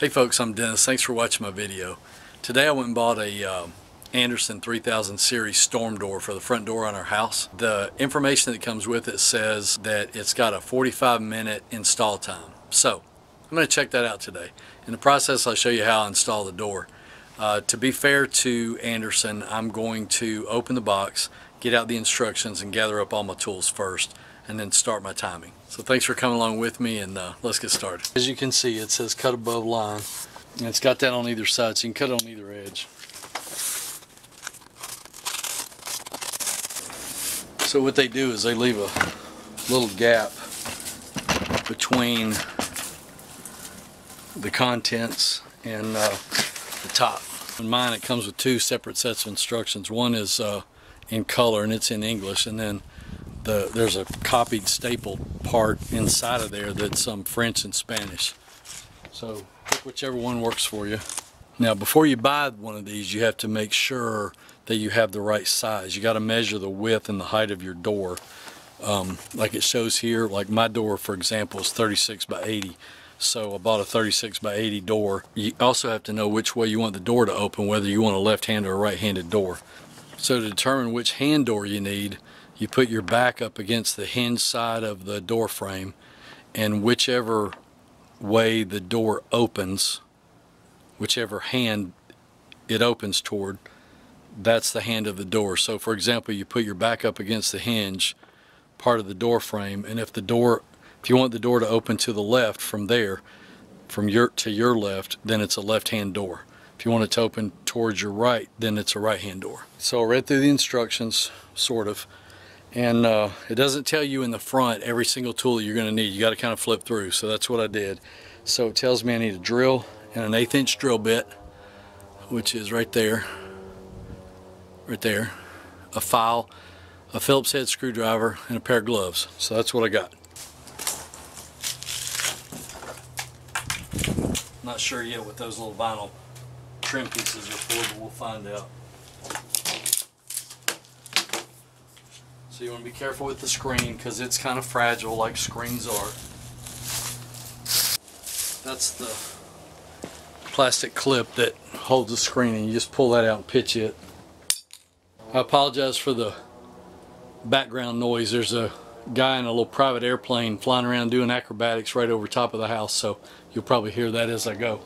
Hey folks, I'm Dennis. Thanks for watching my video. Today I went and bought a uh, Andersen 3000 series storm door for the front door on our house. The information that comes with it says that it's got a 45 minute install time. So I'm going to check that out today. In the process I'll show you how I install the door. Uh, to be fair to Andersen, I'm going to open the box, get out the instructions and gather up all my tools first and then start my timing. So thanks for coming along with me and uh, let's get started. As you can see it says cut above line and it's got that on either side so you can cut it on either edge. So what they do is they leave a little gap between the contents and uh, the top. In mine it comes with two separate sets of instructions. One is uh, in color and it's in English and then the there's a copied stapled part inside of there that's some um, French and Spanish. So pick whichever one works for you. Now before you buy one of these you have to make sure that you have the right size. You got to measure the width and the height of your door. Um, like it shows here, like my door for example is 36 by 80. So I bought a 36 by 80 door. You also have to know which way you want the door to open, whether you want a left-handed or a right-handed door. So to determine which hand door you need, you put your back up against the hinge side of the door frame and whichever way the door opens whichever hand it opens toward that's the hand of the door. So for example you put your back up against the hinge part of the door frame and if the door if you want the door to open to the left from there from your to your left then it's a left hand door. If you want it to open towards your right then it's a right hand door. So I read through the instructions sort of and uh, it doesn't tell you in the front every single tool that you're going to need. You got to kind of flip through. So that's what I did. So it tells me I need a drill and an eighth inch drill bit which is right there right there a file a Phillips head screwdriver and a pair of gloves. So that's what I got. Not sure yet what those little vinyl trim pieces are for but we'll find out So you want to be careful with the screen because it's kind of fragile like screens are. That's the plastic clip that holds the screen and you just pull that out and pitch it. I apologize for the background noise. There's a guy in a little private airplane flying around doing acrobatics right over top of the house so you'll probably hear that as I go.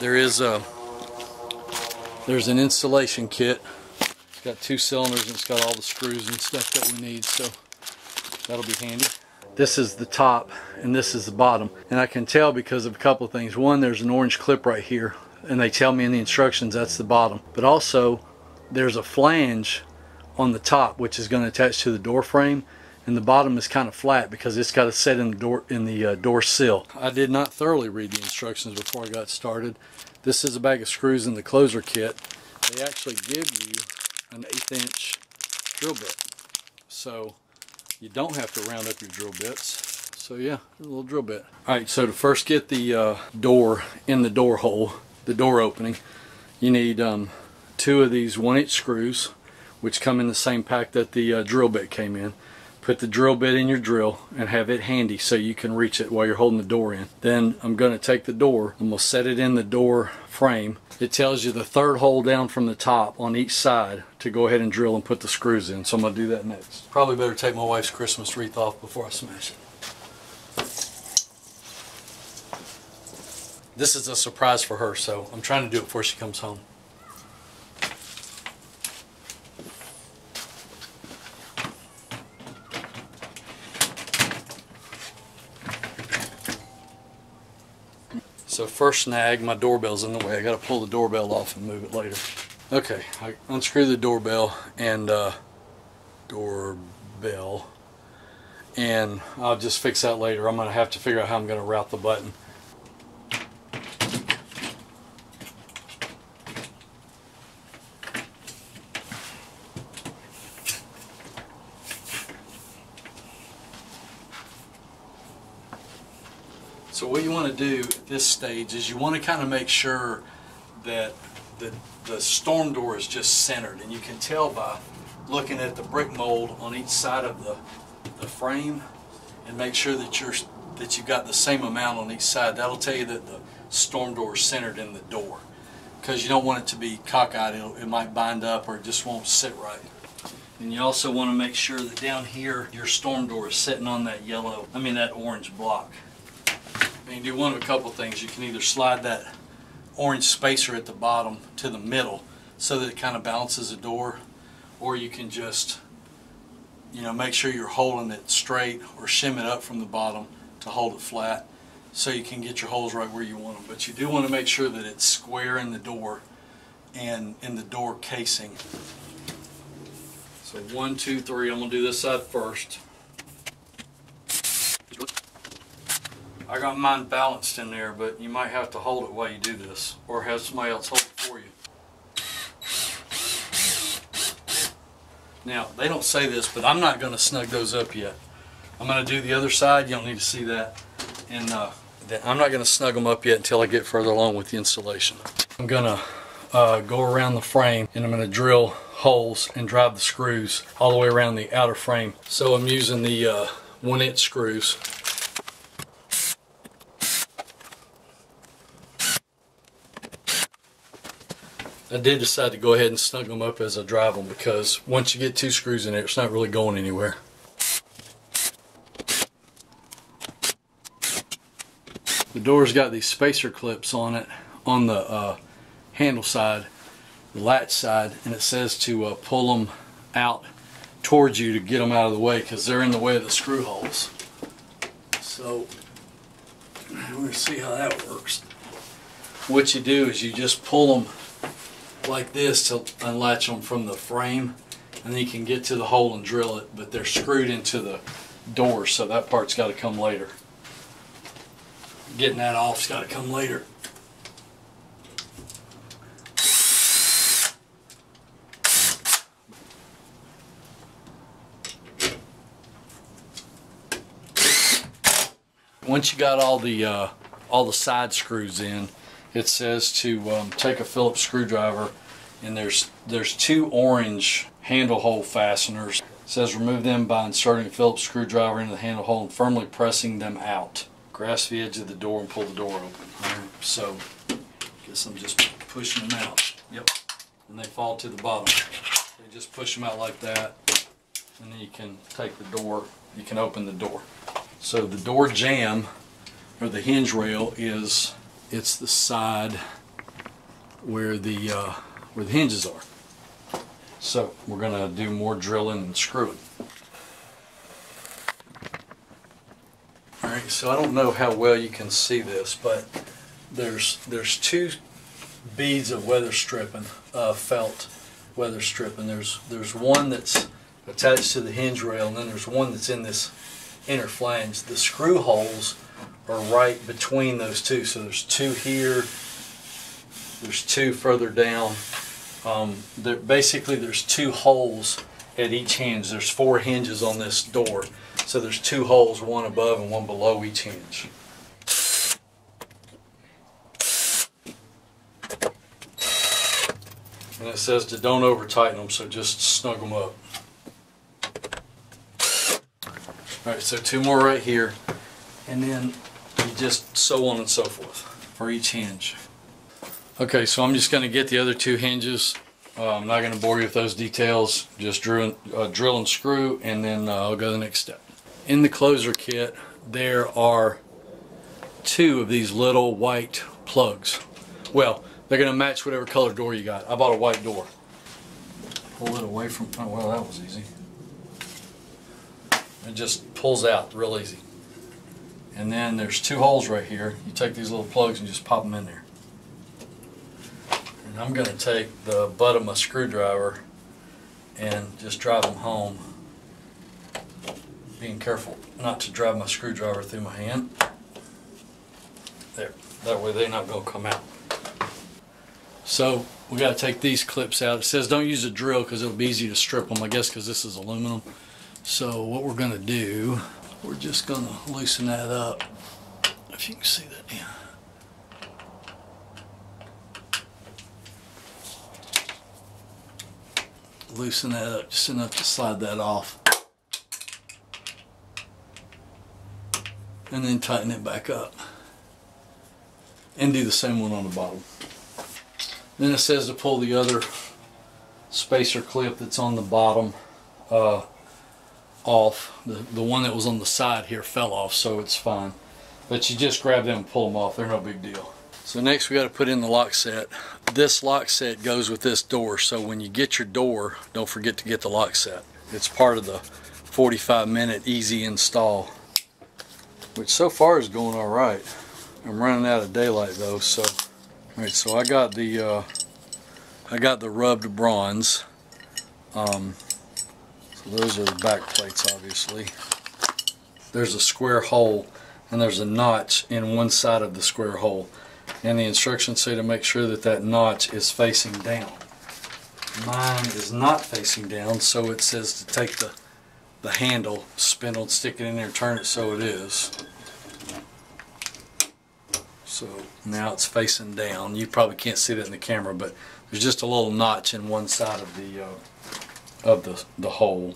There is a there's an installation kit it's got two cylinders and it's got all the screws and stuff that we need, so that'll be handy. This is the top and this is the bottom. And I can tell because of a couple of things. One, there's an orange clip right here and they tell me in the instructions that's the bottom. But also, there's a flange on the top which is going to attach to the door frame and the bottom is kind of flat because it's got to set in the door in the uh, door sill. I did not thoroughly read the instructions before I got started. This is a bag of screws in the closer kit. They actually give you an eighth inch drill bit. So you don't have to round up your drill bits. So yeah, a little drill bit. Alright, so to first get the uh, door in the door hole, the door opening, you need um, two of these one inch screws, which come in the same pack that the uh, drill bit came in. Put the drill bit in your drill and have it handy so you can reach it while you're holding the door in. Then I'm going to take the door and we'll set it in the door frame. It tells you the third hole down from the top on each side to go ahead and drill and put the screws in. So I'm going to do that next. Probably better take my wife's Christmas wreath off before I smash it. This is a surprise for her, so I'm trying to do it before she comes home. So first snag, my doorbell's in the way. I got to pull the doorbell off and move it later. Okay, I unscrew the doorbell and uh, doorbell and I'll just fix that later. I'm to have to figure out how I'm to route the button. You want to do at this stage is you want to kind of make sure that the, the storm door is just centered and you can tell by looking at the brick mold on each side of the, the frame and make sure that you're that you've got the same amount on each side. That'll tell you that the storm door is centered in the door because you don't want it to be cockeyed. It'll, it might bind up or it just won't sit right. And you also want to make sure that down here your storm door is sitting on that yellow, I mean that orange block. And you do one of a couple things. You can either slide that orange spacer at the bottom to the middle so that it kind of balances the door or you can just you know make sure you're holding it straight or shim it up from the bottom to hold it flat so you can get your holes right where you want them but you do want to make sure that it's square in the door and in the door casing. So one two three I'm gonna do this side first I got mine balanced in there but you might have to hold it while you do this or have somebody else hold it for you Now, they don't say this, but I'm not going to snug those up yet. I'm going to do the other side. You don't need to see that. And uh, I'm not going to snug them up yet until I get further along with the installation. I'm going to uh, go around the frame and I'm going to drill holes and drive the screws all the way around the outer frame. So I'm using the uh, one inch screws I did decide to go ahead and snug them up as I drive them because once you get two screws in there, it's not really going anywhere. The door's got these spacer clips on it on the uh, handle side, the latch side, and it says to uh, pull them out towards you to get them out of the way because they're in the way of the screw holes. So we're going to see how that works. What you do is you just pull them like this to unlatch them from the frame and then you can get to the hole and drill it but they're screwed into the door so that part's got to come later. Getting that off's got to come later. Once you got all the uh, all the side screws in it says to um, take a Phillips screwdriver and there's there's two orange handle hole fasteners. It says remove them by inserting a Phillips screwdriver into the handle hole and firmly pressing them out. Grasp the edge of the door and pull the door open. Right, so, guess I'm just pushing them out. Yep. And they fall to the bottom. You just push them out like that and then you can take the door, you can open the door. So the door jamb or the hinge rail is it's the side where the uh, where the hinges are. So we're going to do more drilling and screwing. Alright, so I don't know how well you can see this, but there's there's two beads of weather stripping, uh, felt weather stripping. There's there's one that's attached to the hinge rail, and then there's one that's in this inner flange. The screw holes are right between those two. So there's two here, there's two further down. Um, there, basically there's two holes at each hinge. There's four hinges on this door. So there's two holes, one above and one below each hinge. And it says to don't over tighten them, so just snug them up. Alright, so two more right here. And then just so on and so forth for each hinge. Okay, so I'm just going to get the other two hinges. Uh, I'm not going to bore you with those details. Just drill, uh, drill and screw, and then uh, I'll go to the next step. In the closer kit, there are two of these little white plugs. Well, they're going to match whatever color door you got. I bought a white door. Pull it away from, oh well that was easy. It just pulls out real easy. And then there's two holes right here. You take these little plugs and just pop them in there. And I'm going to take the butt of my screwdriver and just drive them home. Being careful not to drive my screwdriver through my hand. There. That way they're not going to come out. So we got to take these clips out. It says don't use a drill because it'll be easy to strip them, I guess because this is aluminum. So what we're going to do we're just going to loosen that up. If you can see that, yeah. Loosen that up just enough to slide that off. And then tighten it back up. and do the same one on the bottom. Then it says to pull the other spacer clip that's on the bottom uh, off. The, the one that was on the side here fell off, so it's fine. But you just grab them and pull them off. They're no big deal. So next we got to put in the lock set. This lock set goes with this door, so when you get your door, don't forget to get the lock set. It's part of the 45 minute easy install, which so far is going all right. I'm running out of daylight though, so all right. So I got the uh, I got the rubbed bronze. Um, those are the back plates, obviously. There's a square hole and there's a notch in one side of the square hole. And the instructions say to make sure that that notch is facing down. Mine is not facing down, so it says to take the, the handle, spindle, stick it in there, turn it so it is. So now it's facing down. You probably can't see that in the camera, but there's just a little notch in one side of the uh, of the, the hole.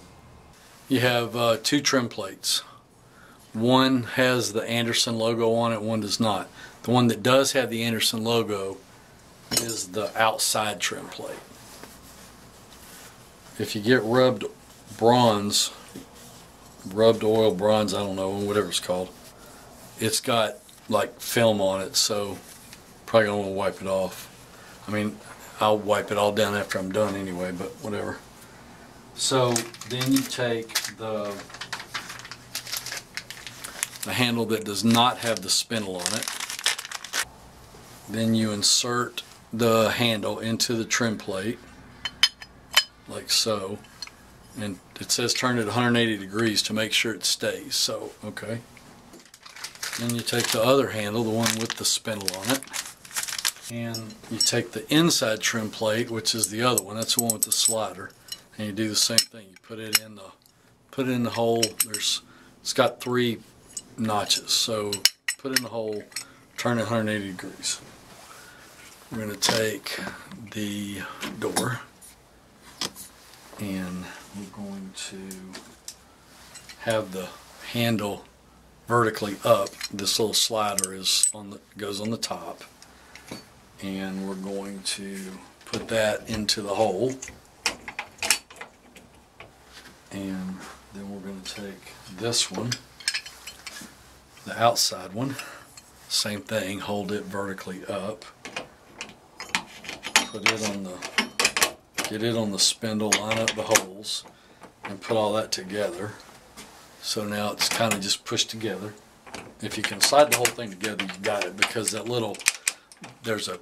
You have uh, two trim plates. One has the Andersen logo on it, one does not. The one that does have the Andersen logo is the outside trim plate. If you get rubbed bronze, rubbed oil bronze, I don't know, whatever it's called, it's got like film on it, so probably gonna wipe it off. I mean, I'll wipe it all down after I'm done anyway, but whatever. So then you take the the handle that does not have the spindle on it. Then you insert the handle into the trim plate like so. And it says turn it 180 degrees to make sure it stays so okay. Then you take the other handle the one with the spindle on it. And you take the inside trim plate which is the other one that's the one with the slider and you do the same thing. You put it in the put it in the hole. There's it's got three notches. So put it in the hole turn it 180 degrees. We're going to take the door and we're going to have the handle vertically up. This little slider is on the goes on the top. And we're going to put that into the hole and then we're going to take this one the outside one same thing hold it vertically up. Put it on the get it on the spindle line up the holes and put all that together. So now it's kind of just pushed together. If you can slide the whole thing together you got it because that little there's a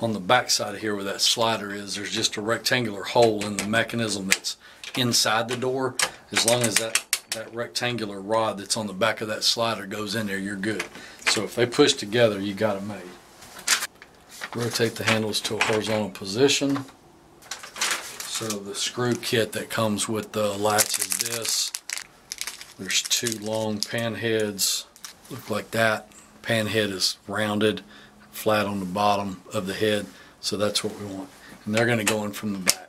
on the back side of here where that slider is there's just a rectangular hole in the mechanism that's inside the door as long as that that rectangular rod that's on the back of that slider goes in there you're good. So if they push together you got it made. Rotate the handles to a horizontal position. So the screw kit that comes with the latch is this. There's two long pan heads look like that. Pan head is rounded flat on the bottom of the head so that's what we want. And they're going to go in from the back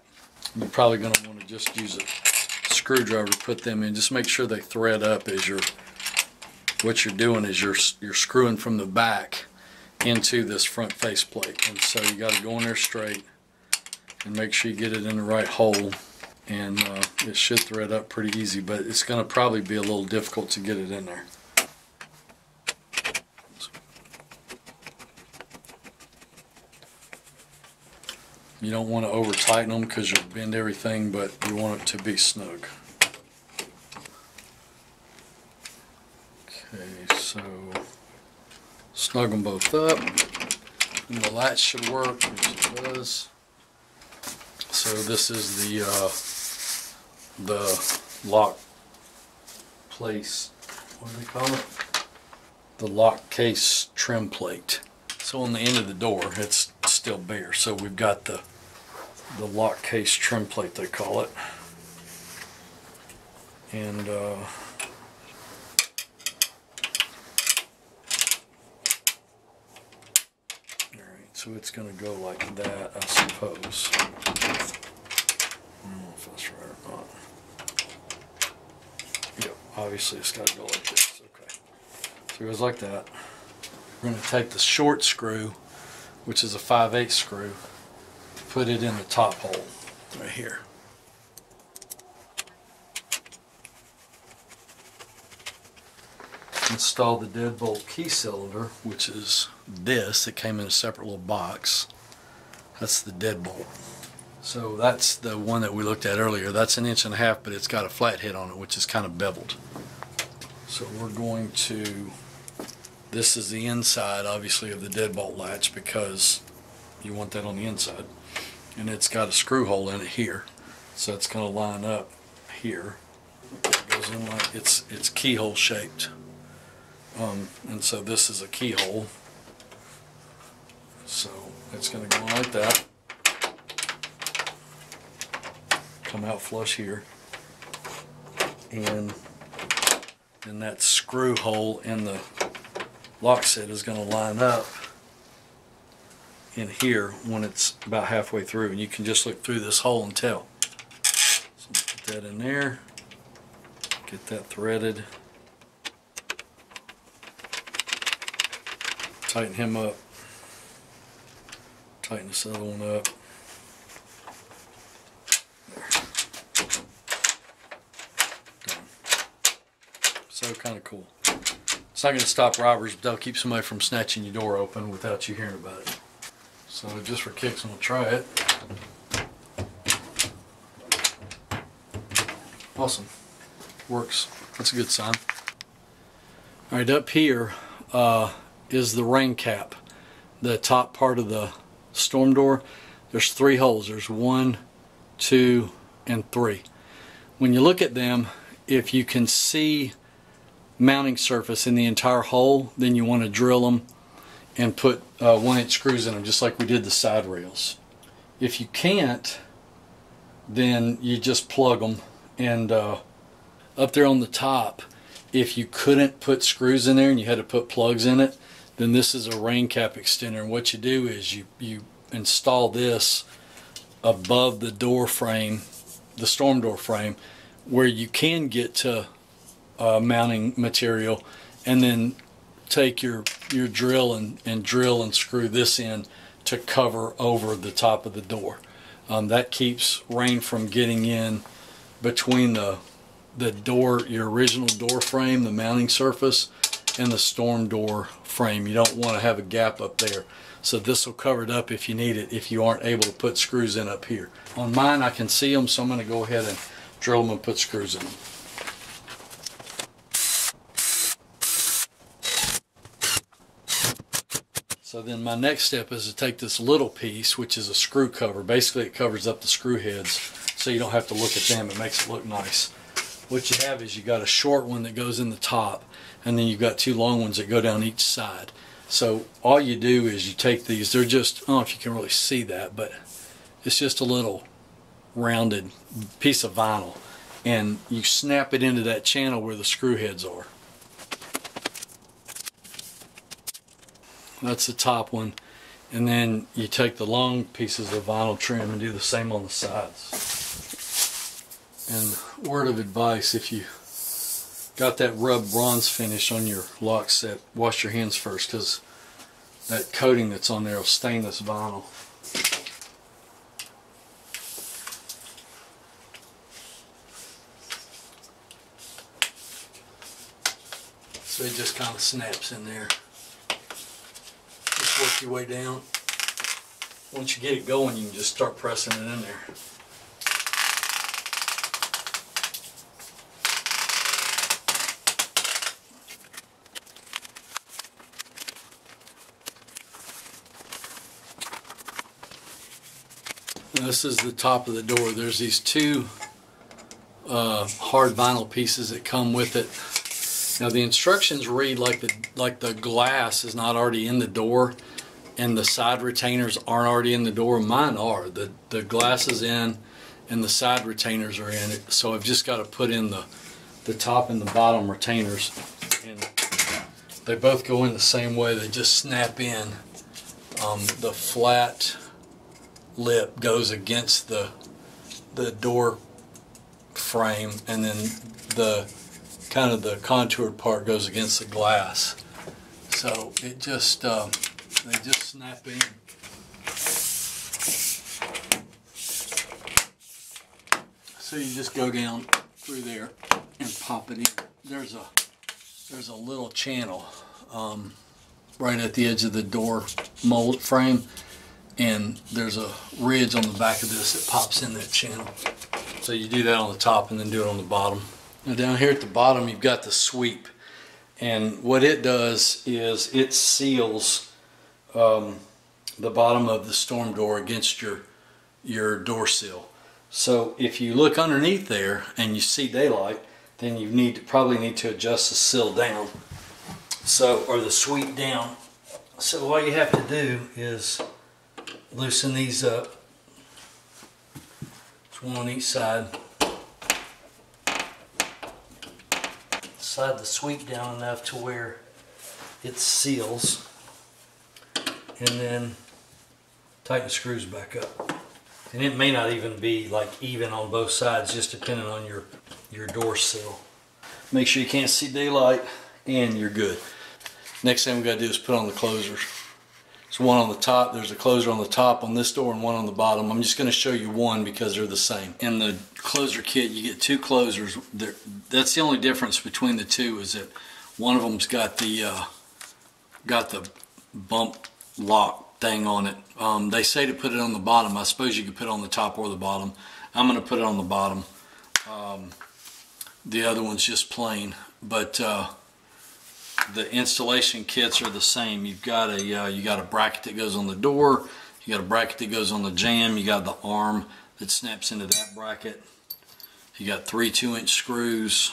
you're probably going to want to just use a screwdriver to put them in just make sure they thread up as you're what you're doing is you're you're screwing from the back into this front face plate. And so you got to go in there straight and make sure you get it in the right hole. And uh, it should thread up pretty easy but it's going to probably be a little difficult to get it in there You don't want to over tighten them because you'll bend everything, but you want it to be snug. Okay, so snug them both up. And the latch should work, which it does. So this is the uh, the lock place. What do they call it? The lock case trim plate. So on the end of the door, it's still. So we've got the the lock case trim plate they call it. And uh, so it's gonna go like that, I suppose. I don't know if that's right or not. Yep, obviously it's gotta go like this, okay. So it goes like that. we're going to take the short screw, which is a 5 8 screw, put it in the top hole right here. Install the deadbolt key cylinder, which is this. It came in a separate little box. That's the deadbolt. So that's the one that we looked at earlier. That's an inch and a half, but it's got a flat head on it, which is kind of beveled. So we're going to, this is the inside, obviously, of the deadbolt latch because you want that on the inside. And it's got a screw hole in it here. So it's going to line up here. It goes in like, it's, it's keyhole shaped. Um, and so this is a keyhole. So it's going to go like that. Come out flush here. And then that screw hole in the lock set is going to line up in here when it's about halfway through and you can just look through this hole and tell. So put that in there, get that threaded, tighten him up, tighten this other one up. So kind of cool. It's not going to stop robbers, but that'll keep somebody from snatching your door open without you hearing about it. So just for kicks, I'm going to try it. Awesome. Works. That's a good sign. Alright, up here uh, is the rain cap. The top part of the storm door. There's three holes. There's one, two, and three. When you look at them, if you can see mounting surface in the entire hole, then you want to drill them and put uh, one inch screws in them just like we did the side rails. If you can't, then you just plug them and uh, up there on the top, if you couldn't put screws in there and you had to put plugs in it, then this is a rain cap extender. And what you do is you, you install this above the door frame, the storm door frame, where you can get to uh, mounting material and then take your your drill and, and drill and screw this in to cover over the top of the door. Um, that keeps rain from getting in between the the door, your original door frame, the mounting surface, and the storm door frame. You don't want to have a gap up there. So this will cover it up if you need it, if you aren't able to put screws in up here. On mine, I can see them, so I'm going to go ahead and drill them and put screws in them. So then my next step is to take this little piece, which is a screw cover. Basically it covers up the screw heads so you don't have to look at them. It makes it look nice. What you have is you got a short one that goes in the top and then you've got two long ones that go down each side. So all you do is you take these, they're just, I don't know if you can really see that, but it's just a little rounded piece of vinyl and you snap it into that channel where the screw heads are. That's the top one. And then you take the long pieces of vinyl trim and do the same on the sides. And word of advice, if you got that rub bronze finish on your lock set, wash your hands first because that coating that's on there will stain this vinyl. So it just kind of snaps in there work your way down. Once you get it going, you can just start pressing it in there. This is the top of the door. There's these two uh, hard vinyl pieces that come with it now the instructions read like the like the glass is not already in the door and the side retainers aren't already in the door. Mine are. The the glass is in and the side retainers are in it. So I've just got to put in the the top and the bottom retainers and they both go in the same way. They just snap in. Um, the flat lip goes against the the door frame and then the kind of the contoured part goes against the glass. So it just, um, they just snap in. So you just go down through there and pop it in. There's a there's a little channel um, right at the edge of the door mold frame and there's a ridge on the back of this that pops in that channel. So you do that on the top and then do it on the bottom. Now down here at the bottom you've got the sweep and what it does is it seals um, the bottom of the storm door against your your door sill. So if you look underneath there and you see daylight, then you need to probably need to adjust the sill down. So or the sweep down. So all you have to do is loosen these up. It's one on each side. Slide the sweep down enough to where it seals. And then tighten the screws back up. And it may not even be like even on both sides, just depending on your, your door sill. Make sure you can't see daylight and you're good. Next thing we gotta do is put on the closers. There's one on the top, there's a closer on the top on this door and one on the bottom. I'm just gonna show you one because they're the same. In the closer kit, you get two closers. They're, that's the only difference between the two is that one of them's got the, uh, got the bump lock thing on it. Um, they say to put it on the bottom. I suppose you could put it on the top or the bottom. I'm going to put it on the bottom. Um, the other one's just plain. But uh, the installation kits are the same. You've got a uh, you got a bracket that goes on the door. You got a bracket that goes on the jamb. You got the arm that snaps into that bracket. You got three two-inch screws,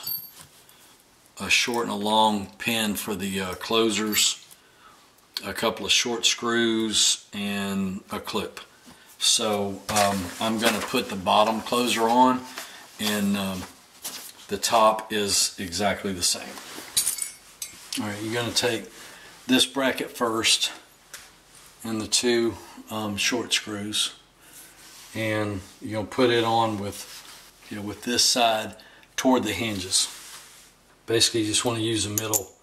a short and a long pin for the uh, closers a couple of short screws and a clip. So um, I'm going to put the bottom closer on and um, the top is exactly the same. All right, you're going to take this bracket first and the two um, short screws and you'll put it on with you know with this side toward the hinges. Basically you just want to use the middle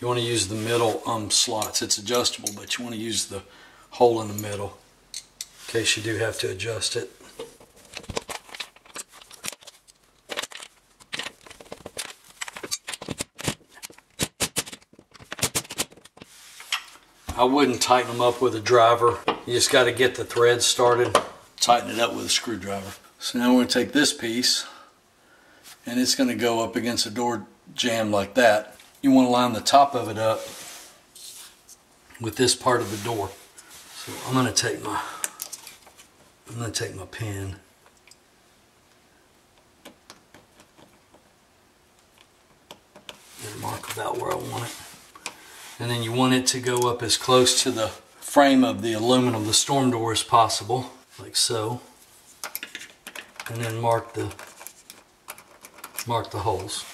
you want to use the middle um, slots. It's adjustable, but you want to use the hole in the middle in case you do have to adjust it. I wouldn't tighten them up with a driver. You just got to get the threads started. Tighten it up with a screwdriver. So now we're going to take this piece and it's going to go up against a door jamb like that you want to line the top of it up with this part of the door. So I'm going to take my I'm going to take my pen and mark about where I want it. And then you want it to go up as close to the frame of the aluminum, the storm door as possible, like so. And then mark the mark the holes.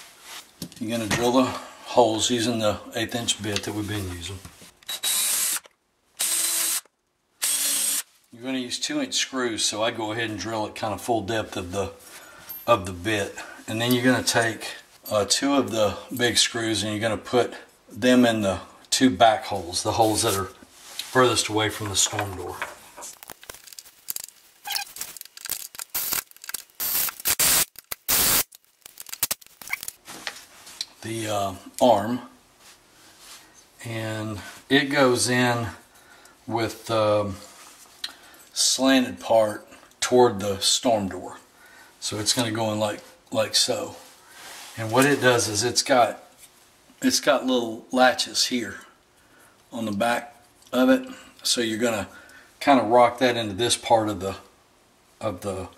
You're going to drill the holes using the eighth inch bit that we've been using. You're going to use two inch screws so I go ahead and drill it kind of full depth of the of the bit and then you're going to take uh, two of the big screws and you're going to put them in the two back holes, the holes that are furthest away from the storm door. The uh, arm and it goes in with the um, slanted part toward the storm door. So it's going to go in like like so. And what it does is it's got it's got little latches here on the back of it. So you're going to kind of rock that into this part of the of the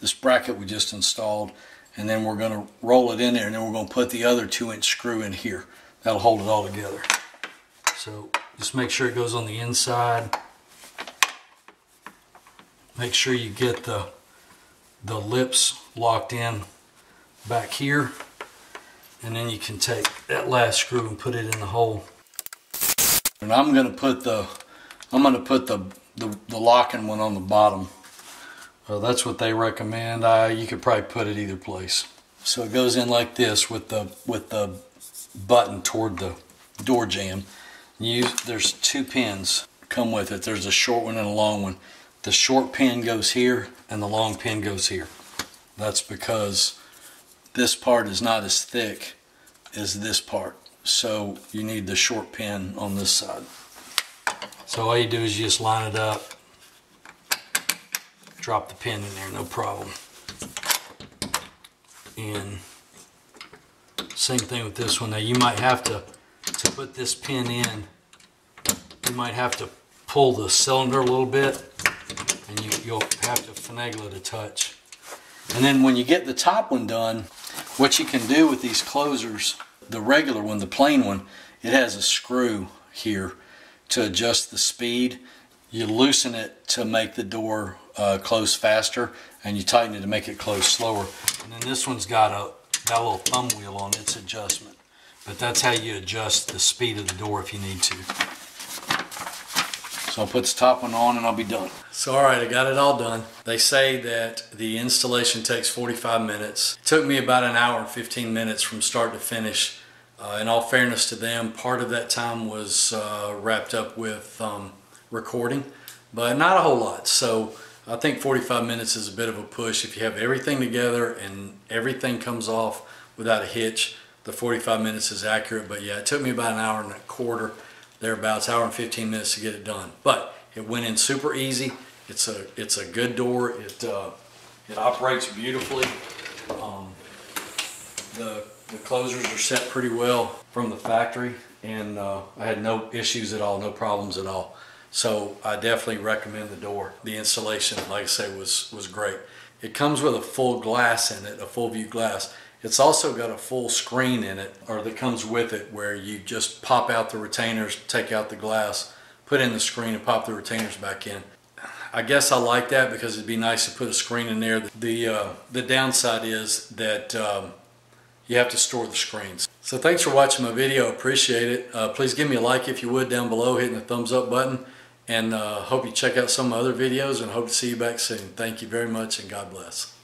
this bracket we just installed and then we're going to roll it in there and then we're going to put the other two inch screw in here. That'll hold it all together. So just make sure it goes on the inside. Make sure you get the the lips locked in back here and then you can take that last screw and put it in the hole. And I'm going to put the I'm going to put the, the, the locking one on the bottom that's what they recommend. Uh, you could probably put it either place. So it goes in like this with the with the button toward the door jamb. You, there's two pins come with it. There's a short one and a long one. The short pin goes here and the long pin goes here. That's because this part is not as thick as this part. So you need the short pin on this side. So all you do is you just line it up, drop the pin in there, no problem. And same thing with this one. Now you might have to, to put this pin in, you might have to pull the cylinder a little bit and you, you'll have to finagle it a touch. And then when you get the top one done, what you can do with these closers, the regular one, the plain one, it has a screw here to adjust the speed. You loosen it to make the door uh, close faster and you tighten it to make it close slower. And then this one's got a, a little thumb wheel on its adjustment. But that's how you adjust the speed of the door if you need to. So I'll put the top one on and I'll be done. So all right, I got it all done. They say that the installation takes 45 minutes. It took me about an hour and 15 minutes from start to finish. Uh, in all fairness to them, part of that time was uh, wrapped up with um, recording, but not a whole lot. So I think 45 minutes is a bit of a push. If you have everything together and everything comes off without a hitch, the 45 minutes is accurate. But yeah, it took me about an hour and a quarter thereabouts, hour and 15 minutes to get it done. But it went in super easy. It's a it's a good door. It uh, it operates beautifully. Um, the the closers are set pretty well from the factory, and uh, I had no issues at all, no problems at all. So I definitely recommend the door. The installation, like I say, was was great. It comes with a full glass in it, a full view glass. It's also got a full screen in it, or that comes with it, where you just pop out the retainers, take out the glass, put in the screen, and pop the retainers back in. I guess I like that because it'd be nice to put a screen in there. The uh, the downside is that um, you have to store the screens. So thanks for watching my video. Appreciate it. Uh, please give me a like if you would down below, hitting the thumbs up button. And uh, hope you check out some other videos and hope to see you back soon. Thank you very much and God bless.